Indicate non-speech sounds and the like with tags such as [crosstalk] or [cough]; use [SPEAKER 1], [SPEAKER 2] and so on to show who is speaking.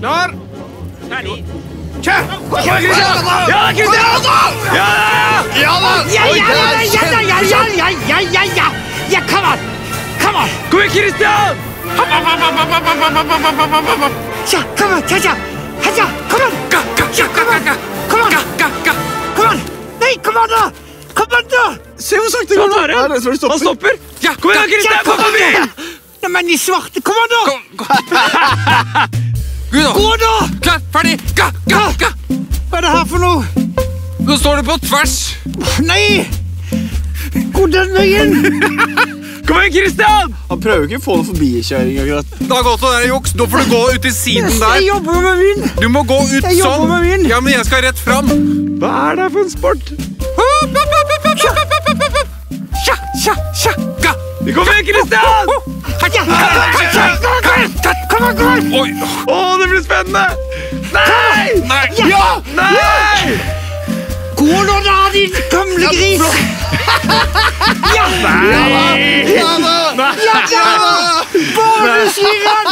[SPEAKER 1] Klar.
[SPEAKER 2] Ferdig.
[SPEAKER 1] Kjør! Ja! Ja! Ja,
[SPEAKER 3] Ja da!
[SPEAKER 2] Ja, ja, ja, ja, ja, ja, ja, ja, ja, ja, ja. Ja, come on. Come on.
[SPEAKER 1] Kom igjen, Kristian!
[SPEAKER 2] Ja, come on, ja, ja. Ja, come on.
[SPEAKER 1] Ga, ga, ja, ga, ga, ga.
[SPEAKER 2] Come on.
[SPEAKER 1] Ga, ga, ga.
[SPEAKER 2] Come on. Nei, kom an da. Kom an da.
[SPEAKER 3] Se hvor sakte det
[SPEAKER 1] Han
[SPEAKER 3] går så det
[SPEAKER 1] Han
[SPEAKER 3] stopper.
[SPEAKER 1] stopper. Ja, kom igjen,
[SPEAKER 2] kom
[SPEAKER 1] forbi!
[SPEAKER 2] Nei, svarte, kom an da.
[SPEAKER 1] Kom, kom.
[SPEAKER 2] Gå da.
[SPEAKER 1] Klar, ferdig. Ga, ga, ga.
[SPEAKER 2] Hva er det her for noe?
[SPEAKER 1] Nå står du på tvers.
[SPEAKER 2] Nei. Gå den veien. [laughs]
[SPEAKER 1] Kom igjen, Kristian!
[SPEAKER 3] Han prøver ikke å få noe forbikjøring. akkurat.
[SPEAKER 1] Det har gått sånn der juks. Nå får du gå ut til siden
[SPEAKER 2] Jeg
[SPEAKER 1] der.
[SPEAKER 2] jobber med min.
[SPEAKER 1] Du må gå ut
[SPEAKER 2] Jeg
[SPEAKER 1] sånn.
[SPEAKER 2] med min.
[SPEAKER 1] Ja, men jeg skal rett fram.
[SPEAKER 3] Hva er det for en sport?
[SPEAKER 1] Tja, tja, tja, ga. Kom igjen, Kristian!
[SPEAKER 2] Ja, kom.
[SPEAKER 1] Oi.
[SPEAKER 3] Å, det blir spennende! Nei!
[SPEAKER 1] Nei.
[SPEAKER 3] Ja!
[SPEAKER 1] Nei!
[SPEAKER 2] Gå nå da, din gamle gris. Ja,
[SPEAKER 3] Ja da!
[SPEAKER 2] ja da. Bare sier han.